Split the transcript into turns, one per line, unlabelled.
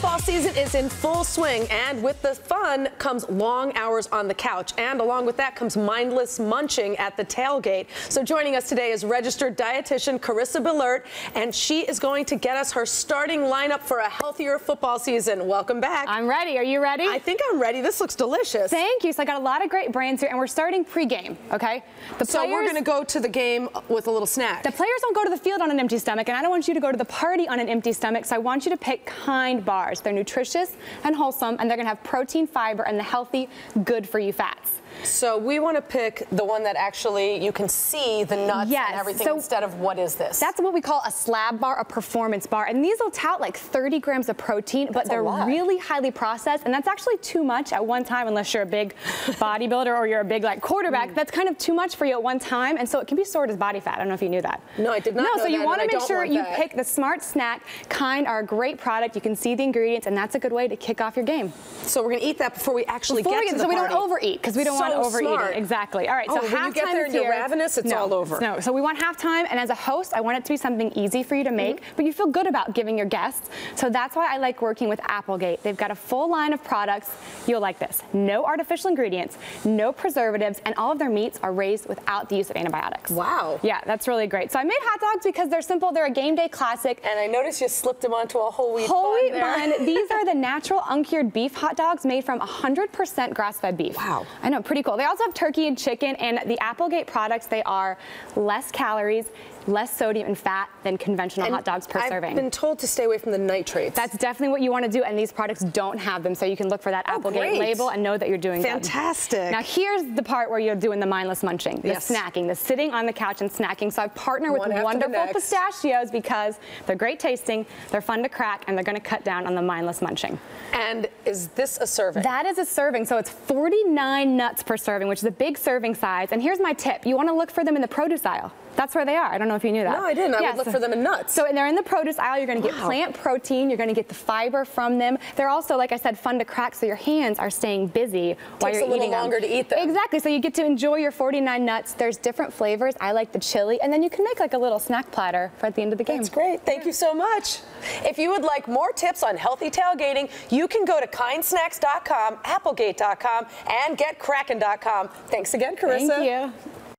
Football season is in full swing, and with the fun comes long hours on the couch. And along with that comes mindless munching at the tailgate. So joining us today is registered dietitian Carissa Bealert, and she is going to get us her starting lineup for a healthier football season. Welcome back.
I'm ready. Are you ready?
I think I'm ready. This looks delicious.
Thank you. So I got a lot of great brands here, and we're starting pregame, okay?
The so we're going to go to the game with a little snack.
The players don't go to the field on an empty stomach, and I don't want you to go to the party on an empty stomach, so I want you to pick kind bars. They're nutritious and wholesome, and they're going to have protein, fiber, and the healthy, good for you fats.
So we want to pick the one that actually you can see the nuts yes. and everything so instead of what is this?
That's what we call a slab bar, a performance bar. And these will tout like 30 grams of protein, that's but they're really highly processed. And that's actually too much at one time unless you're a big bodybuilder or you're a big like quarterback. Mm. That's kind of too much for you at one time. And so it can be stored as body fat. I don't know if you knew that.
No, I did not
No, so you
want
to make sure you
that.
pick the Smart Snack kind are a great product. You can see the ingredients and that's a good way to kick off your game.
So we're going to eat that before we actually
before
get
we
get,
So
party.
we don't overeat because we don't want to overeat
smart.
Exactly. All right.
Oh,
so
when you get there and you're ravenous, it's
no,
all over.
No. So we want halftime, and as a host, I want it to be something easy for you to make, mm -hmm. but you feel good about giving your guests. So that's why I like working with Applegate. They've got a full line of products. You'll like this. No artificial ingredients, no preservatives, and all of their meats are raised without the use of antibiotics.
Wow.
Yeah, that's really great. So I made hot dogs because they're simple. They're a game day classic.
And I noticed you slipped them onto a whole wheat
whole wheat bun. These are the natural uncured beef hot dogs made from 100% grass-fed beef.
Wow.
I know, pretty cool. They also have turkey and chicken, and the Applegate products, they are less calories, less sodium and fat than conventional
and
hot dogs per
I've
serving.
I've been told to stay away from the nitrates.
That's definitely what you want to do, and these products don't have them, so you can look for that
oh,
Applegate
great.
label and know that you're doing
Fantastic.
Good. Now here's the part where you're doing the mindless munching, the
yes.
snacking, the sitting on the couch and snacking. So I've partnered with
One
wonderful pistachios because they're great tasting, they're fun to crack, and they're going to cut down on the mindless munching.
And is this a serving?
That is a serving. So it's 49 nuts per serving, which is a big serving size. And here's my tip. You want to look for them in the produce aisle. That's where they are. I don't know if you knew that.
No, I didn't. I would look
so,
for them in nuts.
So they're in the produce aisle. You're going to get
wow.
plant protein. You're going to get the fiber from them. They're also, like I said, fun to crack, so your hands are staying busy while you're eating
them. Takes a little longer to eat them.
Exactly. So you get to enjoy your 49 nuts. There's different flavors. I like the chili, and then you can make like a little snack platter for at the end of the game.
That's great. Thank you so much. If you would like more tips on healthy tailgating, you can go to kindsnacks.com, applegate.com, and Thanks again, Carissa.
Thank you.